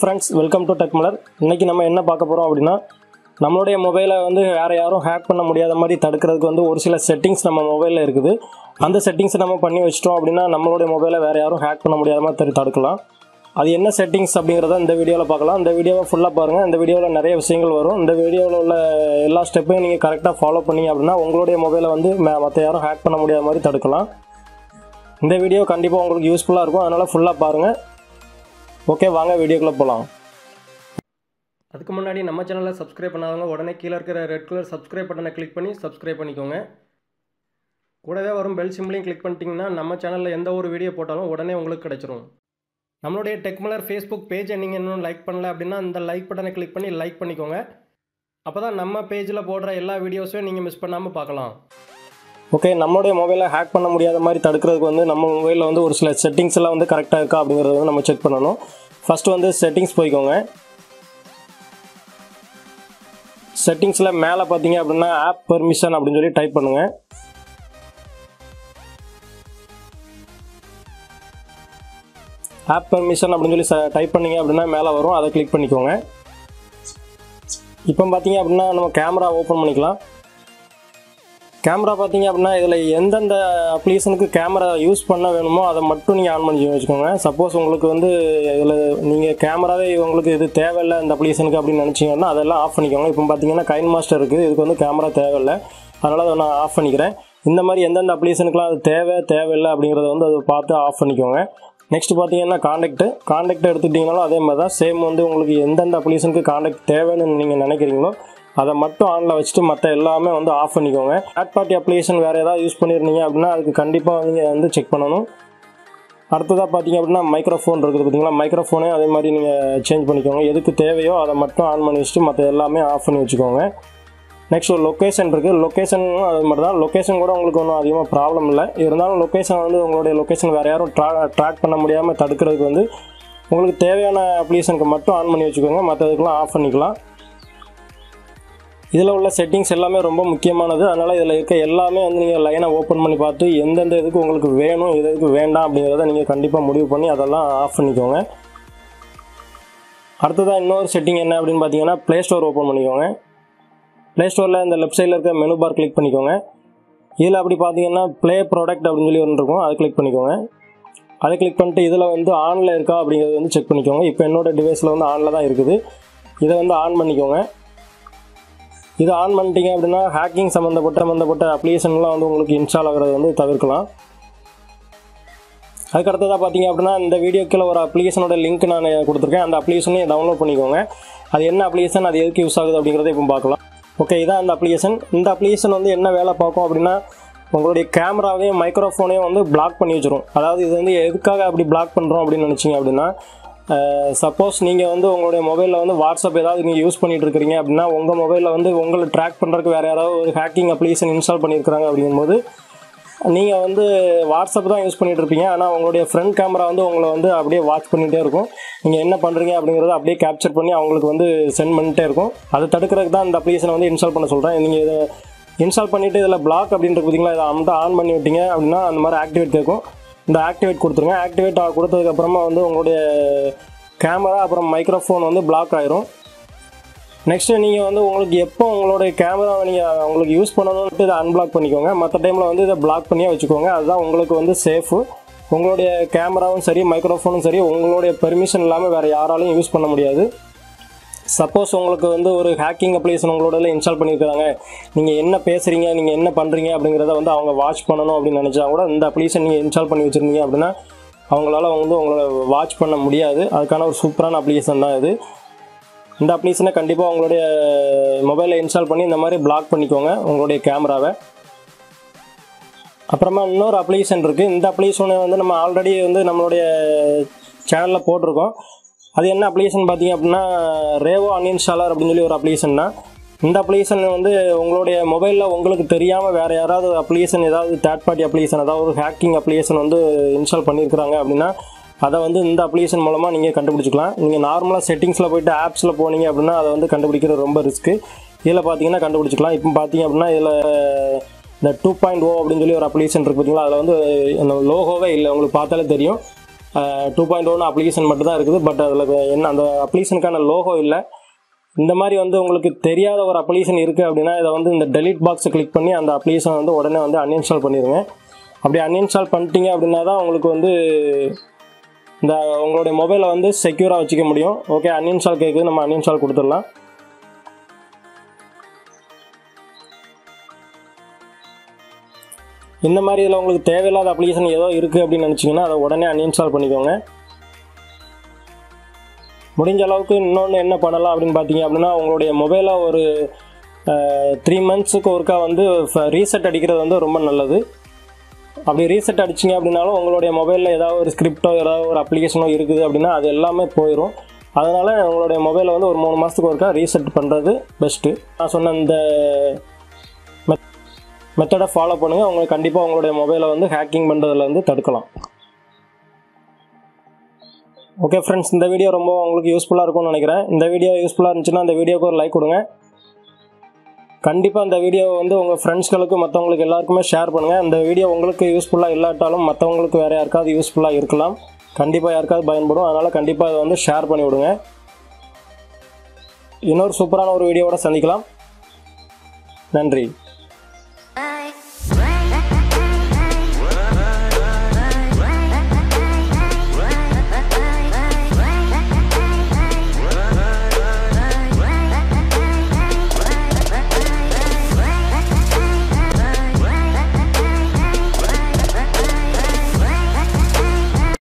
Friends welcome to tech Malar இன்றைக்கி நம்ம என்ன பார்க்க போகிறோம் அப்படின்னா நம்மளுடைய மொபைலை வந்து வேறு யாரும் ஹேக் பண்ண முடியாத மாதிரி தடுக்கிறதுக்கு வந்து ஒரு சில செட்டிங்ஸ் நம்ம மொபைலில் இருக்குது. அந்த செட்டிங்ஸை நம்ம பண்ணி வச்சிட்டோம் அப்படின்னா நம்மளுடைய மொபைலை வேறு யாரும் ஹேக் பண்ண முடியாத மாதிரி தடுக்கலாம். அது என்ன செட்டிங்ஸ் அப்படிங்கிறத இந்த வீடியோவில் பார்க்கலாம். இந்த வீடியோவை ஃபுல்லாக பாருங்கள் இந்த வீடியோவில் நிறைய விஷயங்கள் வரும். இந்த வீடியோவில் உள்ள எல்லா ஸ்டெப்பையும் நீங்கள் கரெக்டாக ஃபாலோ பண்ணீங்க அப்படின்னா உங்களுடைய மொபைலை வந்து மற்ற யாரும் ஹேக் பண்ண முடியாத மாதிரி தடுக்கலாம். இந்த வீடியோ கண்டிப்பாக உங்களுக்கு யூஸ்ஃபுல்லாக இருக்கும். அதனால் ஃபுல்லாக பாருங்கள் ஓகே வாங்க வீடியோக்குள்ளே போகலாம் அதுக்கு முன்னாடி நம்ம சேனலில் சப்ஸ்கிரைப் பண்ணாதவங்க உடனே கீழே இருக்கிற ரெட் கலர் சப்ஸ்கிரைப் பட்டனை கிளிக் பண்ணி சப்ஸ்கிரைப் பண்ணிக்கோங்க. கூடவே வரும் பெல் சிம்லையும் கிளிக் பண்ணிட்டீங்கன்னா நம்ம சேனலில் எந்த ஒரு வீடியோ போட்டாலும் உடனே உங்களுக்கு கிடச்சிரும். நம்மளுடைய டெக்மலர் ஃபேஸ்புக் பேஜை நீங்கள் இன்னும் லைக் பண்ணல அப்படின்னா இந்த லைக் பட்டனை கிளிக் பண்ணி லைக் பண்ணிக்கோங்க. அப்போ தான் நம்ம பேஜில் போடுற எல்லா வீடியோஸையும் நீங்கள் மிஸ் பண்ணாமல் பார்க்கலாம். ஓகே நம்மளுடைய மொபைலை ஹேக் பண்ண முடியாத மாதிரி தடுக்கிறதுக்கு வந்து நம்ம மொபைலில் வந்து ஒரு சில செட்டிங்ஸ் எல்லாம் வந்து கரெக்டாக இருக்கா அப்படிங்கிறத வந்து நம்ம செக் பண்ணணும். ஃபஸ்ட்டு வந்து செட்டிங்ஸ் போய்க்கோங்க. செட்டிங்ஸில் மேலே பார்த்தீங்க அப்படின்னா ஆப் பெர்மிஷன் அப்படின்னு சொல்லி டைப் பண்ணுங்கள் ஆப் பெர்மிஷன் அப்படின்னு சொல்லி டைப் பண்ணிங்க அப்படின்னா மேலே வரும். அதை கிளிக் பண்ணிக்கோங்க. இப்போ பார்த்தீங்க அப்படின்னா நம்ம கேமரா ஓப்பன் பண்ணிக்கலாம். கேமரா பார்த்தீங்க அப்படின்னா இதில் எந்தெந்த அப்ளிகேஷனுக்கு கேமரா யூஸ் பண்ண வேணுமோ அதை மட்டும் நீங்கள் ஆன் பண்ணி வச்சுக்கோங்க. சப்போஸ் உங்களுக்கு வந்து இதில் நீங்கள் கேமராவே உங்களுக்கு இது தேவையில்லை இந்த அப்ளிகேஷனுக்கு அப்படின்னு நினச்சிங்கன்னா அதெல்லாம் ஆஃப் பண்ணிக்கோங்க. இப்போ பார்த்தீங்கன்னா கைன் மாஸ்டர் இருக்குது. இதுக்கு வந்து கேமரா தேவையில்லை. அதனால் அதை நான் ஆஃப் பண்ணிக்கிறேன். இந்த மாதிரி எந்தெந்த அப்ளிகேஷனுக்குலாம் அது தேவை தேவையில்லை அப்படிங்கிறத வந்து அதை பார்த்து ஆஃப் பண்ணிக்கோங்க. நெக்ஸ்ட் பார்த்தீங்கன்னா காண்டாக்ட் காண்டாக்ட் எடுத்துக்கிட்டிங்கனாலும் அதே மாதிரி தான். சேம் வந்து உங்களுக்கு எந்தெந்த அப்ளிகேஷனுக்கு காண்டாக்ட் தேவைன்னு நீங்கள் நினைக்கிறீங்களோ அதை மட்டும் ஆனில் வச்சுட்டு மற்ற எல்லாமே வந்து ஆஃப் பண்ணிக்கோங்க. தேர்ட் பார்ட்டி அப்ளிகேஷன் வேறு ஏதாவது யூஸ் பண்ணியிருந்தீங்க அப்படின்னா அதுக்கு கண்டிப்பாக நீங்கள் வந்து செக் பண்ணணும். அடுத்ததாக பார்த்தீங்க அப்படின்னா மைக்ரோஃபோன் இருக்குது பார்த்தீங்களா மைக்ரோஃபோனே அதே மாதிரி நீங்கள் சேஞ்ச் பண்ணிக்கோங்க. எதுக்கு தேவையோ அதை மட்டும் ஆன் பண்ணி வச்சுட்டு மற்ற எல்லாமே ஆஃப் பண்ணி வச்சுக்கோங்க. நெக்ஸ்ட் ஒரு லொக்கேஷன் இருக்குது லொக்கேஷனும் அது மாதிரி தான் லொக்கேஷன் கூட உங்களுக்கு ஒன்றும் அதிகமாக ப்ராப்ளம் இல்லை. இருந்தாலும் லொக்கேஷன் வந்து உங்களுடைய லொக்கேஷன் வேறு யாரும் ட்ரா ட்ராக் பண்ண முடியாமல் தடுக்கிறதுக்கு வந்து உங்களுக்கு தேவையான அப்ளிகேஷனுக்கு மட்டும் ஆன் பண்ணி வச்சுக்கோங்க. மற்றதுக்கெலாம் ஆஃப் பண்ணிக்கலாம். இதில் உள்ள செட்டிங்ஸ் எல்லாமே ரொம்ப முக்கியமானது. அதனால் இதில் இருக்க எல்லாமே வந்து நீங்கள் லைனை ஓப்பன் பண்ணி பார்த்து எந்தெந்த இதுக்கு உங்களுக்கு வேணும் எது எதுக்கு வேண்டாம் அப்படிங்கிறத நீங்கள் கண்டிப்பாக முடிவு பண்ணி அதெல்லாம் ஆஃப் பண்ணிக்கோங்க. அடுத்ததாக இன்னொரு செட்டிங் என்ன அப்படின்னு பார்த்தீங்கன்னா ப்ளே ஸ்டோர் ஓப்பன் பண்ணிக்கோங்க. ப்ளே ஸ்டோரில் இந்த லெஃப்ட் சைடில் இருக்க மெனு பார் கிளிக் பண்ணிக்கோங்க. இதில் அப்படி பார்த்தீங்கன்னா ப்ளே ப்ராடக்ட் அப்படின்னு சொல்லி ஒன்று இருக்கும். அதை கிளிக் பண்ணிக்கோங்க. அதை கிளிக் பண்ணிட்டு இதில் வந்து ஆனில் இருக்கா அப்படிங்கிறது வந்து செக் பண்ணிக்கோங்க. இப்போ என்னோட டிவைஸில் வந்து ஆனில் தான் இருக்குது. இதை வந்து ஆன் பண்ணிக்கோங்க. இதை ஆன் பண்ணிட்டீங்க அப்படின்னா ஹேக்கிங் சம்மந்தப்பட்ட சம்மந்தப்பட்ட அப்ளிகேஷன்லாம் வந்து உங்களுக்கு இன்ஸ்டால் ஆகிறது வந்து தவிர்க்கலாம். அதுக்கு அடுத்ததாக பார்த்தீங்க அப்படின்னா இந்த வீடியோக்கில் ஒரு அப்ளிகேஷனோட லிங்க் நான் கொடுத்துருக்கேன். அந்த அப்ளிகேஷனையும் டவுன்லோட் பண்ணிக்கோங்க. அது என்ன அப்ளிகேஷன் அது எதுக்கு யூஸ் ஆகுது அப்படிங்கிறத இப்போ பார்க்கலாம். ஓகே இதான் அந்த அப்ளிகேஷன் இந்த அப்ளிகேஷன் வந்து என்ன வேலை பார்க்கும் அப்படின்னா உங்களுடைய கேமராவையும் மைக்ரோஃபோனையும் வந்து பிளாக் பண்ணி வச்சிரும். அதாவது இது வந்து எதுக்காக அப்படி பிளாக் பண்ணுறோம் அப்படின்னு நினச்சிங்க அப்படின்னா சப்போஸ் நீங்கள் வந்து உங்களுடைய மொபைலில் வந்து வாட்ஸ்அப் ஏதாவது நீங்கள் யூஸ் பண்ணிட்டு இருக்கிறீங்க அப்படின்னா உங்கள் மொபைலில் வந்து உங்களை ட்ராக் பண்ணுறதுக்கு வேறு யாராவது ஒரு ஹேக்கிங் அப்ளிகேஷன் இன்ஸ்டால் பண்ணியிருக்கிறாங்க அப்படிங்கும்போது நீங்கள் வந்து வாட்ஸ்அப் தான் யூஸ் பண்ணிகிட்டு இருப்பீங்க ஆனால் உங்களுடைய ஃப்ரண்ட் கேமரா வந்து உங்களை வந்து அப்படியே வாட்ச் பண்ணிகிட்டே இருக்கும். நீங்கள் என்ன பண்ணுறீங்க அப்படிங்கிறத அப்படியே கேப்சர் பண்ணி அவங்களுக்கு வந்து சென்ட் பண்ணிகிட்டே இருக்கும். அதை தடுக்கிறதுக்கு தான் இந்த அப்ளிகேஷனை வந்து இன்ஸ்டால் பண்ண சொல்கிறேன் நீங்கள் இதை இன்ஸ்டால் பண்ணிவிட்டு இதில் பிளாக் அப்படின்ட்டு பார்த்தீங்களா இதை அமௌண்ட்டு ஆன் பண்ணி விட்டீங்க அப்படின்னா அந்த மாதிரி ஆக்டிவேட் இருக்கும் இந்த ஆக்டிவேட் கொடுத்துருங்க. ஆக்டிவேட் கொடுத்ததுக்கப்புறமா வந்து உங்களுடைய கேமரா அப்புறம் மைக்ரோஃபோன் வந்து பிளாக் ஆயிரும். நெக்ஸ்ட்டு நீங்கள் வந்து உங்களுக்கு எப்போ உங்களுடைய கேமராவை நீங்கள் உங்களுக்கு யூஸ் பண்ணணும்ட்டு இதை அன்பிளாக் பண்ணிக்கோங்க. மற்ற டைமில் வந்து இதை பிளாக் பண்ணியே வச்சுக்கோங்க. அதுதான் உங்களுக்கு வந்து சேஃபு உங்களுடைய கேமராவும் சரி மைக்ரோஃபோனும் சரி உங்களுடைய பெர்மிஷன் இல்லாமல் வேறு யாராலையும் யூஸ் பண்ண முடியாது. சப்போஸ் உங்களுக்கு வந்து ஒரு ஹேக்கிங் அப்ளிகேஷன் உங்களோட இன்ஸ்டால் பண்ணியிருக்காங்க நீங்கள் என்ன பேசுகிறீங்க நீங்கள் என்ன பண்ணுறீங்க அப்படிங்கிறத வந்து அவங்க வாட்ச் பண்ணணும் அப்படின்னு நினச்சா கூட இந்த அப்ளிகேஷன் நீங்கள் இன்ஸ்டால் பண்ணி வச்சுருந்தீங்க அப்படின்னா அவங்களால வந்து உங்களை வாட்ச் பண்ண முடியாது. அதுக்கான ஒரு சூப்பரான அப்ளிகேஷன் தான் இது. இந்த அப்ளிகேஷனை கண்டிப்பாக உங்களுடைய மொபைலில் இன்ஸ்டால் பண்ணி இந்த மாதிரி பிளாக் பண்ணிக்கோங்க உங்களுடைய கேமராவை அப்புறமா இன்னொரு அப்ளிகேஷன் இருக்குது இந்த அப்ளிகேஷனை வந்து நம்ம ஆல்ரெடி வந்து நம்மளுடைய சேனலில் போட்டிருக்கோம். அது என்ன அப்ளிகேஷன் பார்த்தீங்க அப்படின்னா ரேவோ அன்இன்ஸ்டாலர் அப்படின்னு சொல்லி ஒரு அப்ளிகேஷன் தான் இந்த அப்ளிகேஷன் வந்து உங்களுடைய மொபைலில் உங்களுக்கு தெரியாமல் வேறு யாராவது அப்ளிகேஷன் ஏதாவது தேர்ட் பார்ட்டி அப்ளிகேஷன் ஏதாவது ஒரு ஹேக்கிங் அப்ளிகேஷன் வந்து இன்ஸ்டால் பண்ணியிருக்கிறாங்க அப்படின்னா அதை வந்து இந்த அப்ளிகேஷன் மூலமாக நீங்கள் கண்டுபிடிச்சிக்கலாம். நீங்கள் நார்மலாக செட்டிங்ஸில் போயிட்டு ஆப்ஸில் போனீங்க அப்படின்னா அதை வந்து கண்டுபிடிக்கிறது ரொம்ப ரிஸ்க்கு இதில் பார்த்தீங்கன்னா கண்டுபிடிச்சிக்கலாம். இப்போ பார்த்தீங்க அப்படின்னா இதில் இந்த டூ பாயிண்ட் ஓ அப்படின்னு சொல்லி ஒரு அப்ளிகேஷன் இருக்குது பார்த்தீங்களா? அதில் வந்து அந்த லோகோவே இல்லை. உங்களுக்கு பார்த்தாலே தெரியும். டூ பாயிண்ட் ஒன் அப்ளிகேஷன் மட்டும் தான் இருக்குது. பட் அதில் என்ன அந்த அப்ளிகேஷனுக்கான லோகோ இல்லை. இந்த மாதிரி வந்து உங்களுக்கு தெரியாத ஒரு அப்ளிகேஷன் இருக்குது அப்படின்னா இதை வந்து இந்த டெலிட் பாக்ஸை கிளிக் பண்ணி அந்த அப்ளிகேஷன் வந்து உடனே வந்து அன்இன்ஸ்டால் பண்ணிடுங்க அப்படி அன்இன்ஸ்டால் பண்ணிட்டீங்க அப்படின்னா தான் உங்களுக்கு வந்து இந்த உங்களுடைய மொபைலை வந்து செக்யூராக வச்சுக்க முடியும். ஓகே அன்இன்ஸ்டால் கேட்குது நம்ம அன்இன்ஸ்டால் கொடுத்துடலாம். இந்த மாதிரி இதில் உங்களுக்கு தேவையில்லாத அப்ளிகேஷன் ஏதோ இருக்குது அப்படின்னு நினச்சிங்கன்னா அதை உடனே அன்இன்ஸ்டால் பண்ணிக்கோங்க. முடிஞ்ச அளவுக்கு இன்னொன்று என்ன பண்ணலாம் அப்படின்னு பார்த்தீங்க அப்படின்னா உங்களுடைய மொபைலை ஒரு த்ரீ மந்த்ஸுக்கு ஒருக்கா வந்து ரீசெட் அடிக்கிறது வந்து ரொம்ப நல்லது. அப்படி ரீசெட் அடிச்சிங்க அப்படின்னாலும் உங்களுடைய மொபைலில் ஏதாவது ஒரு ஸ்கிரிப்டோ ஏதாவது ஒரு அப்ளிகேஷனோ இருக்குது அப்படின்னா அது எல்லாமே போயிடும் அதனால் உங்களுடைய மொபைலை வந்து ஒரு மூணு மாதத்துக்கு ஒருக்கா ரீசெட் பண்ணுறது பெஸ்ட்டு நான் சொன்ன இந்த மெத்தடை ஃபாலோ பண்ணுங்கள் அவங்க கண்டிப்பாக உங்களுடைய மொபைலை வந்து ஹேக்கிங் பண்ணுறதுலேருந்து வந்து தடுக்கலாம். ஓகே ஃப்ரெண்ட்ஸ் இந்த வீடியோ ரொம்ப உங்களுக்கு யூஸ்ஃபுல்லாக இருக்கும்னு நினைக்கிறேன். இந்த வீடியோ யூஸ்ஃபுல்லாக இருந்துச்சுன்னா இந்த வீடியோக்கு ஒரு லைக் கொடுங்க. கண்டிப்பாக இந்த வீடியோவை வந்து உங்கள் ஃப்ரெண்ட்ஸ்களுக்கு மற்றவங்களுக்கு எல்லாருக்குமே ஷேர் பண்ணுங்கள் இந்த வீடியோ உங்களுக்கு யூஸ்ஃபுல்லாக இல்லாட்டாலும் மற்றவங்களுக்கு வேறு யாருக்காவது யூஸ்ஃபுல்லாக இருக்கலாம். கண்டிப்பாக யாருக்காவது பயன்படும். அதனால் கண்டிப்பாக இதை வந்து ஷேர் பண்ணி விடுங்க. இன்னொரு சூப்பரான ஒரு வீடியோவோட சந்திக்கலாம். நன்றி.